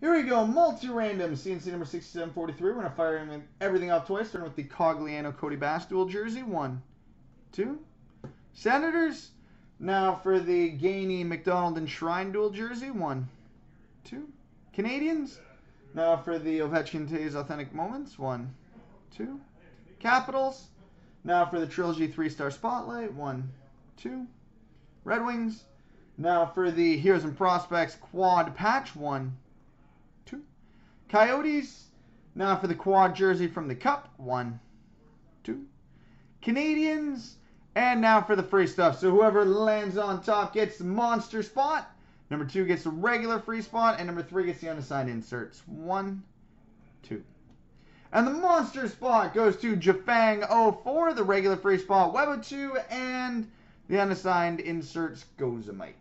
Here we go, multi-random, CNC number 6743. We're going to fire everything off twice, starting with the Cogliano Cody Bass dual jersey. One, two. Senators, now for the Gainey McDonald and Shrine dual jersey. One, two. Canadiens, now for the Ovechkin Toews Authentic Moments. One, two. Capitals, now for the Trilogy three-star Spotlight. One, two. Red Wings, now for the Heroes and Prospects Quad Patch. One, Coyotes, now for the quad jersey from the Cup. One, two. Canadiens, and now for the free stuff. So whoever lands on top gets the monster spot. Number two gets the regular free spot. And number three gets the unassigned inserts. One, two. And the monster spot goes to Jafang04, the regular free spot, Webo2, and the unassigned inserts Gozamite.